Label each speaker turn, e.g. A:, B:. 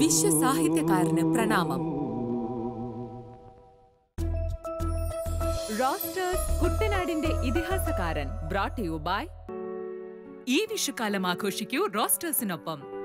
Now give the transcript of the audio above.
A: വിശ്വസാഹിത്യകാരന് പ്രണാമം. റോസ്റ്റേഴ്സ് കുട്ടനാടിന്റെ ഇതിഹാസകാരൻ ബ്രോട്ട് യു ബൈ ഈ വിഷുക്കാലം ആഘോഷിക്കൂ റോസ്റ്റേഴ്സിനൊപ്പം.